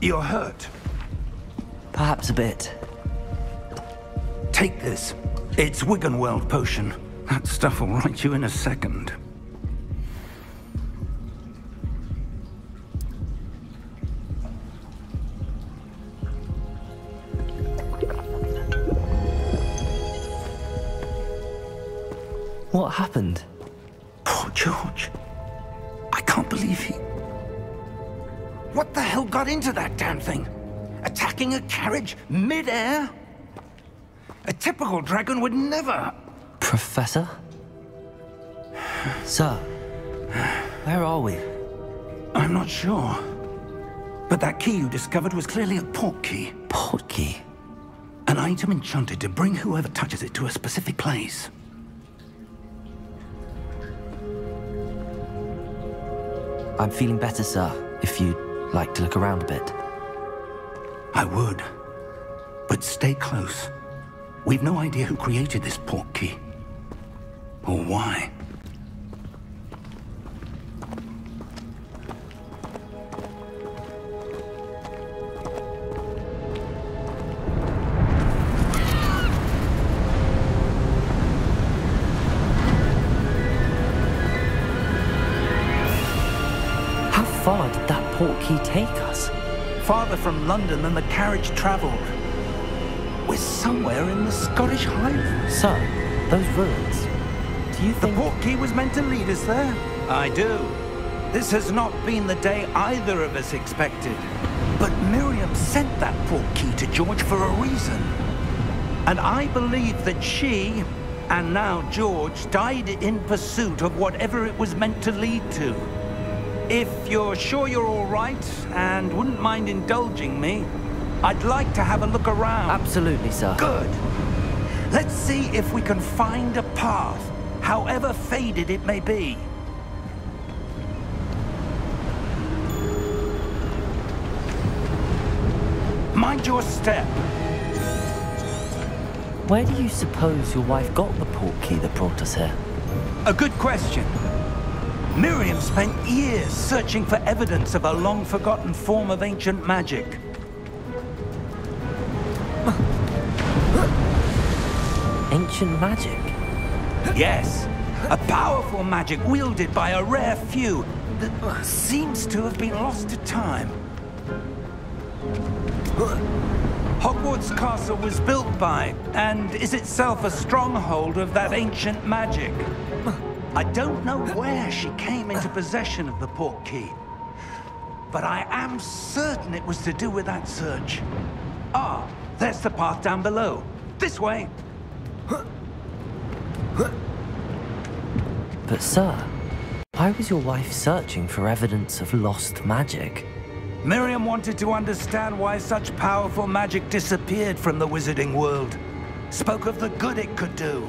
You're hurt. Perhaps a bit. Take this. It's Wiggenweld potion. That stuff will right you in a second. What happened? Poor George. I can't believe he... Hell got into that damn thing? Attacking a carriage mid-air? A typical dragon would never... Professor? Sir, where are we? I'm not sure. But that key you discovered was clearly a port key. Port key? An item enchanted to bring whoever touches it to a specific place. I'm feeling better, sir, if you'd like to look around a bit. I would. But stay close. We've no idea who created this port key. Or why. That port key take us? Farther from London than the carriage travelled. We're somewhere in the Scottish Highlands. Sir, those ruins. Do you The think... port key was meant to lead us there? I do. This has not been the day either of us expected. But Miriam sent that port key to George for a reason. And I believe that she, and now George, died in pursuit of whatever it was meant to lead to. If you're sure you're all right and wouldn't mind indulging me, I'd like to have a look around. Absolutely, sir. Good. Let's see if we can find a path, however faded it may be. Mind your step. Where do you suppose your wife got the port key that brought us here? A good question. Miriam spent years searching for evidence of a long-forgotten form of ancient magic. Ancient magic? Yes, a powerful magic wielded by a rare few that seems to have been lost to time. Hogwarts Castle was built by, and is itself a stronghold of that ancient magic. I don't know where she came into possession of the port key, but I am certain it was to do with that search. Ah, there's the path down below. This way. But sir, why was your wife searching for evidence of lost magic? Miriam wanted to understand why such powerful magic disappeared from the wizarding world. Spoke of the good it could do.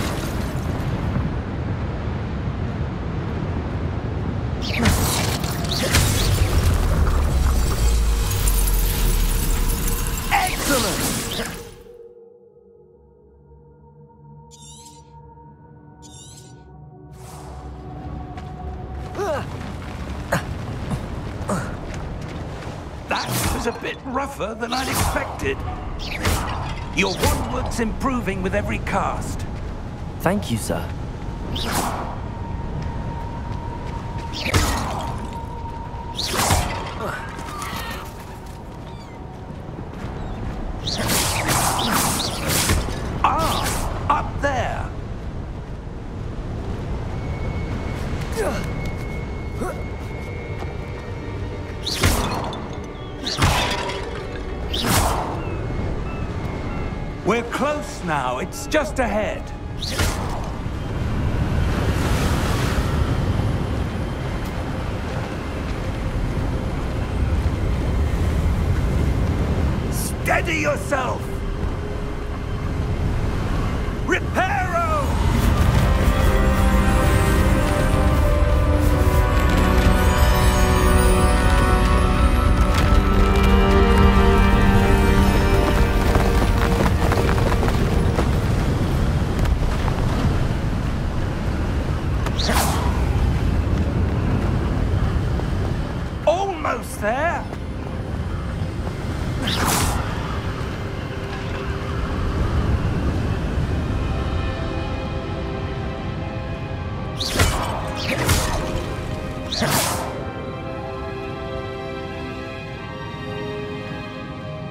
Rougher than I'd expected. Your wand work's improving with every cast. Thank you, sir. Just ahead. Steady yourself! There!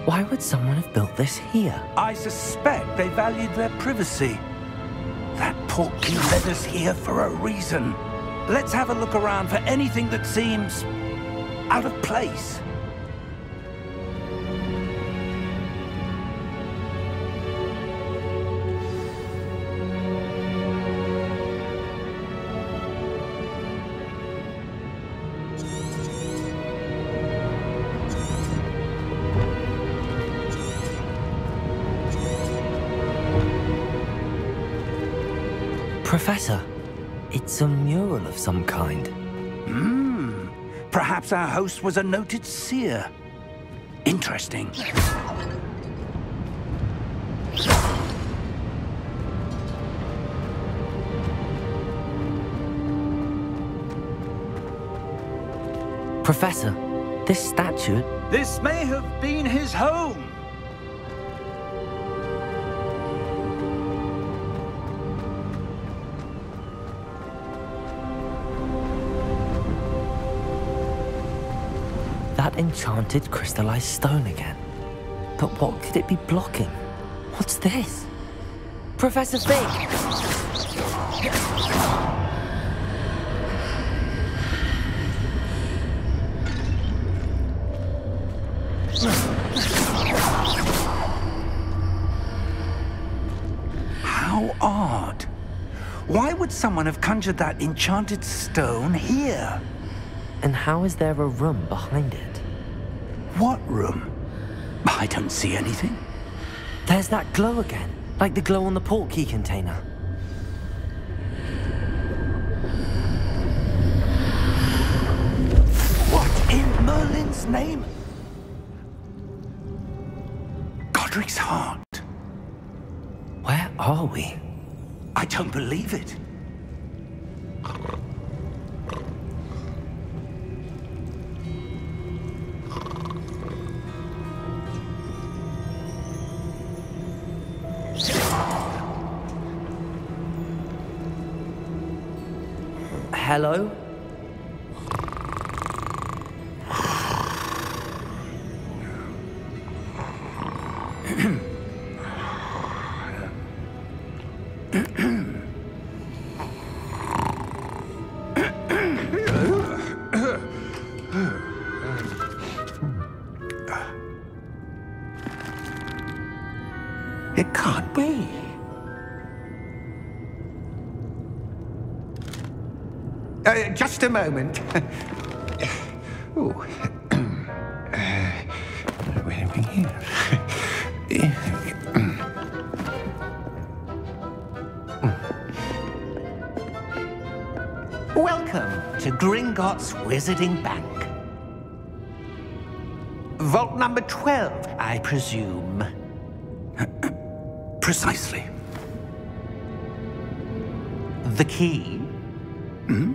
Why would someone have built this here? I suspect they valued their privacy. That portkey led us here for a reason. Let's have a look around for anything that seems out of place. Professor, it's a mural of some kind. Perhaps our host was a noted seer. Interesting. Professor, this statue, This may have been his home. That enchanted crystallized stone again. But what could it be blocking? What's this? Professor Fig! How odd. Why would someone have conjured that enchanted stone here? And how is there a room behind it? What room? I don't see anything. There's that glow again, like the glow on the portkey container. What in Merlin's name? Godric's heart. Where are we? I don't believe it. Hello? Just a moment. Ooh. Uh, where are we here? Welcome to Gringotts Wizarding Bank. Vault number 12, I presume. Precisely. The key? Your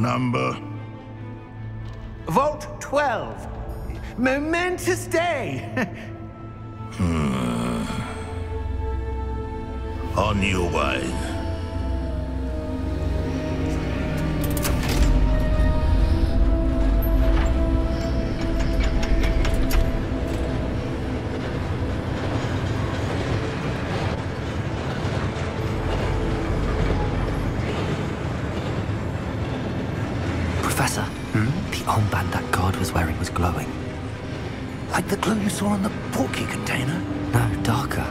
Number? Vote 12. Momentous day. Hmm. On your way. The glow you saw on the portkey container. No, darker.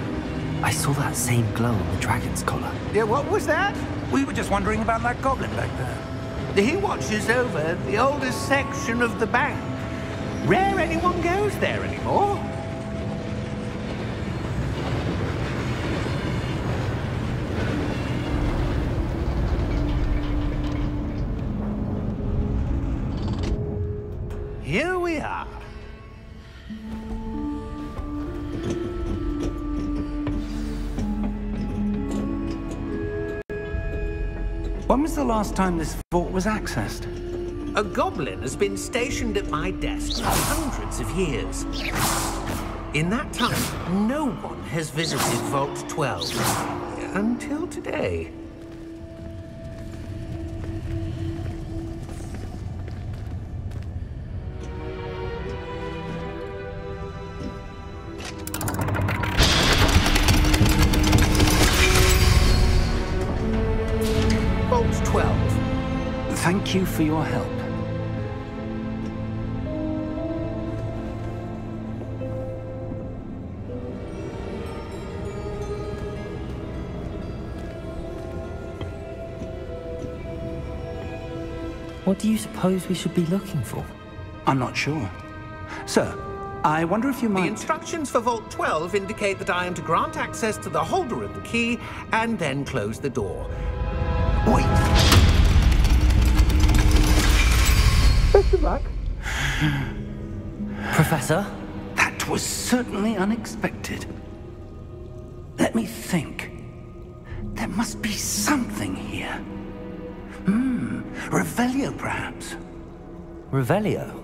I saw that same glow on the dragon's collar. Yeah, what was that? We were just wondering about that goblin back there. He watches over the oldest section of the bank. Rare anyone goes there anymore. When was the last time this vault was accessed? A goblin has been stationed at my desk for hundreds of years. In that time, no one has visited Vault 12. Until today. For your help. What do you suppose we should be looking for? I'm not sure. Sir, I wonder if you might... The instructions for Vault 12 indicate that I am to grant access to the holder of the key and then close the door. Wait! Professor? That was certainly unexpected. Let me think. There must be something here. Hmm, Revelio, perhaps? Revelio?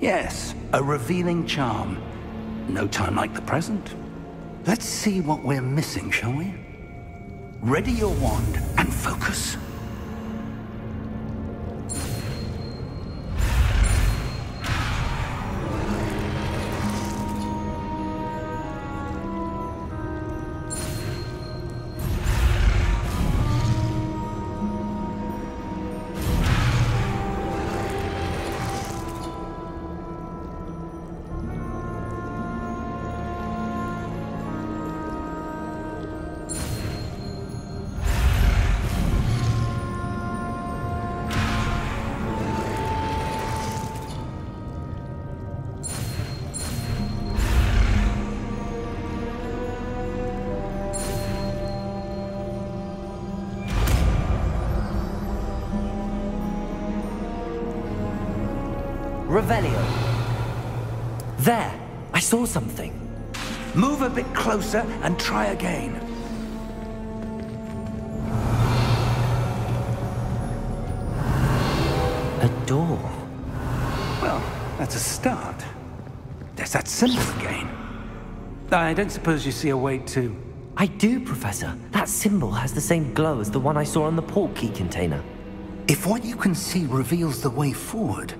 Yes, a revealing charm. No time like the present. Let's see what we're missing, shall we? Ready your wand and focus. Closer and try again. A door. Well, that's a start. There's that symbol again. I don't suppose you see a way to... I do, Professor. That symbol has the same glow as the one I saw on the port key container. If what you can see reveals the way forward,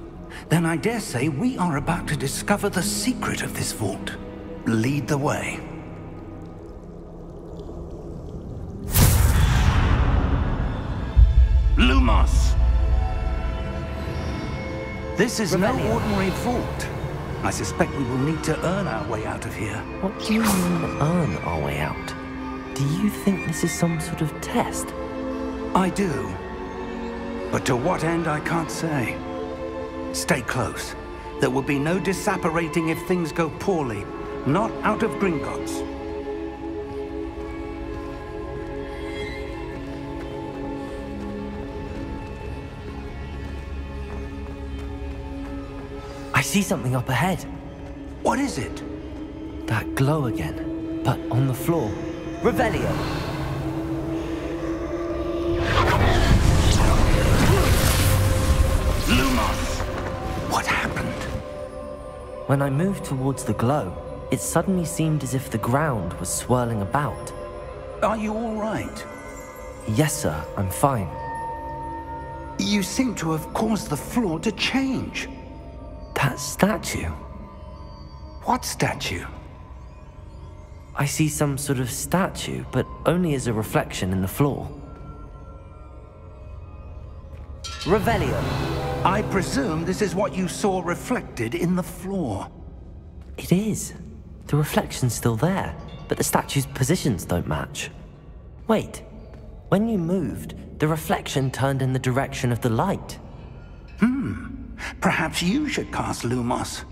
then I dare say we are about to discover the secret of this vault. Lead the way. Lumos! This is no ordinary vault. I suspect we will need to earn our way out of here. What do you mean, earn our way out? Do you think this is some sort of test? I do. But to what end, I can't say. Stay close. There will be no disapparating if things go poorly. Not out of Gringotts. See something up ahead. What is it? That glow again, but on the floor. Revelio! Lumos! What happened? When I moved towards the glow, it suddenly seemed as if the ground was swirling about. Are you all right? Yes, sir, I'm fine. You seem to have caused the floor to change. That statue. What statue? I see some sort of statue, but only as a reflection in the floor. Revelio. I presume this is what you saw reflected in the floor. It is. The reflection's still there, but the statue's positions don't match. Wait. When you moved, the reflection turned in the direction of the light. Hmm. Perhaps you should cast Lumos.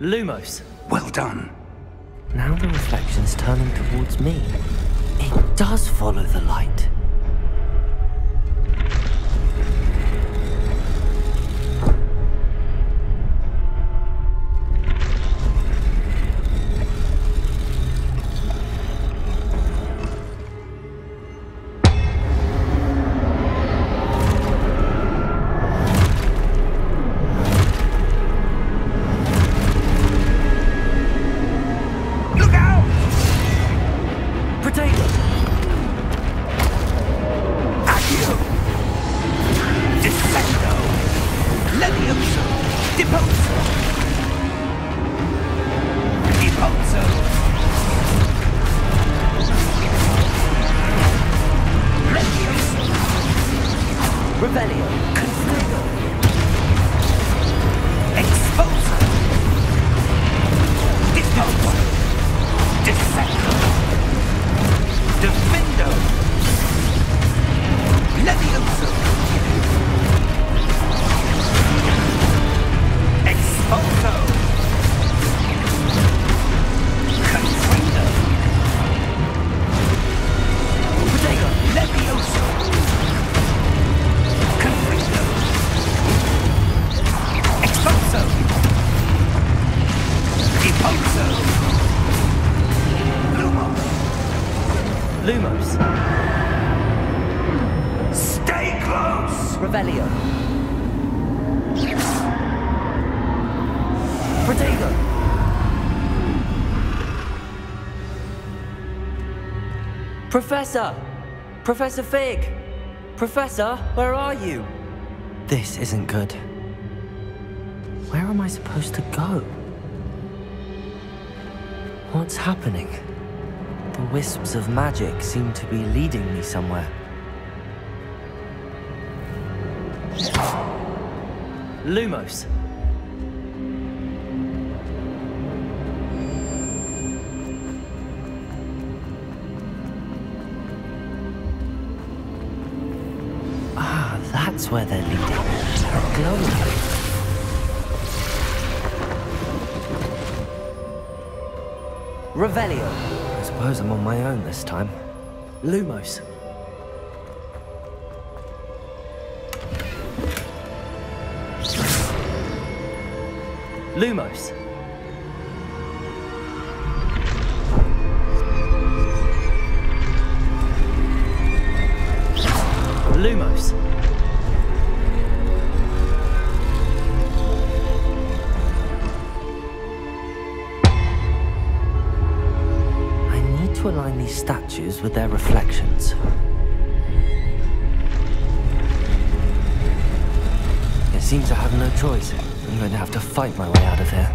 Lumos. Well done. Now the reflection's turning towards me. It does follow the light. Professor! Professor Fig! Professor, where are you? This isn't good. Where am I supposed to go? What's happening? The wisps of magic seem to be leading me somewhere. Lumos. Where they're leading. A. Revelio. I suppose I'm on my own this time. Lumos. Lumos. Lumos. These statues with their reflections. It seems I have no choice. I'm going to have to fight my way out of here.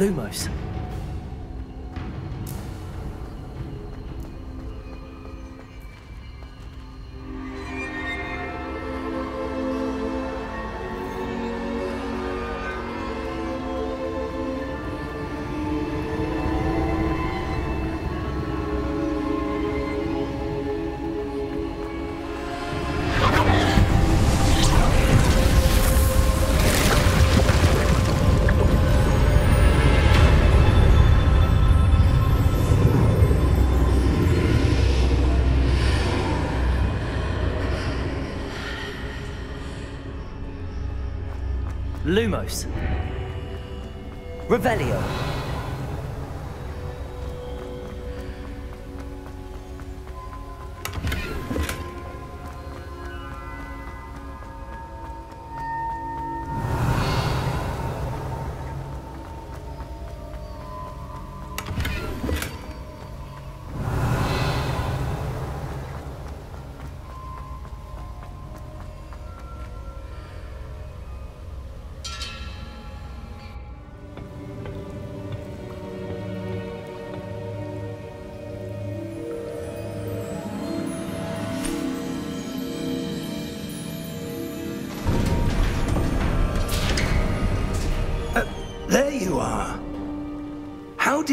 Lumos. Lumos. Revelio.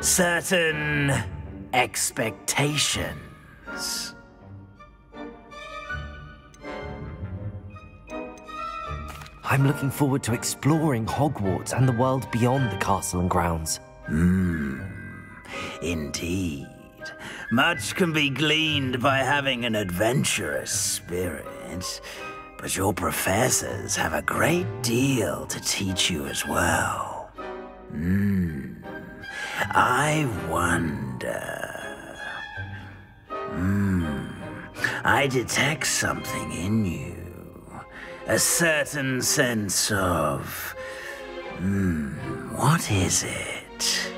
Certain expectations. I'm looking forward to exploring Hogwarts and the world beyond the castle and grounds. Indeed. Much can be gleaned by having an adventurous spirit, but your professors have a great deal to teach you as well. Hmm. I wonder. Hmm. I detect something in you. A certain sense of. Hmm. What is it?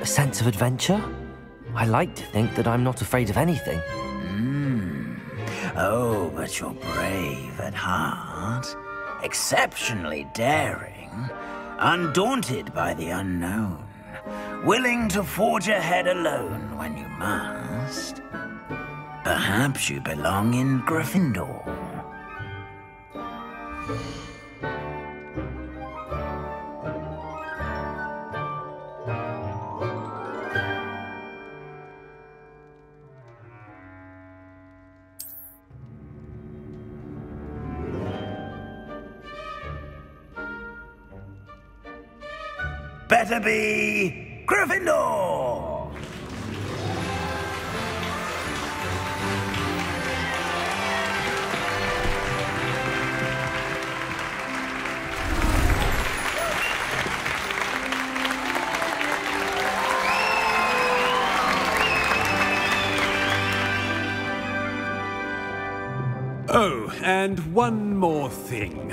A sense of adventure? I like to think that I'm not afraid of anything. Oh, but you're brave at heart, exceptionally daring, undaunted by the unknown, willing to forge ahead alone when you must. Perhaps you belong in Gryffindor. Better be Gryffindor! Oh, and one more thing.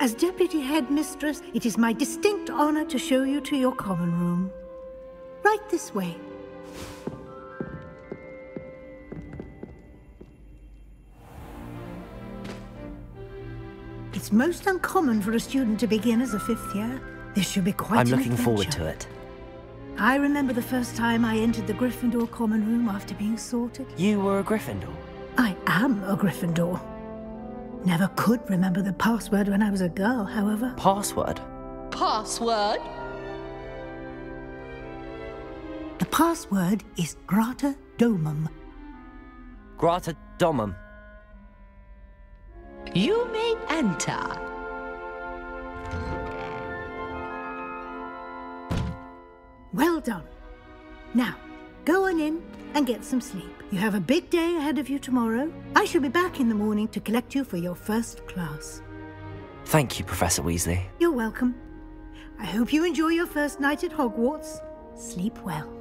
As Deputy Headmistress, it is my distinct honor to show you to your common room. Right this way. It's most uncommon for a student to begin as a fifth year. This should be quite I'm looking forward to it. I remember the first time I entered the Gryffindor common room after being sorted. You were a Gryffindor. I am a Gryffindor. Never could remember the password when I was a girl, however. Password? Password? The password is Grata Domum. Grata Domum. You may enter. Well done. Now, go on in and get some sleep. You have a big day ahead of you tomorrow. I shall be back in the morning to collect you for your first class. Thank you, Professor Weasley. You're welcome. I hope you enjoy your first night at Hogwarts. Sleep well.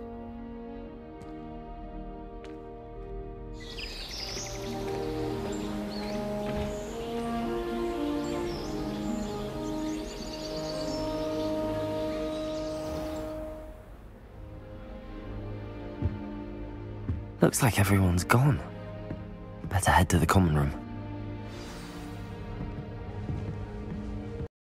Looks like everyone's gone. Better head to the common room.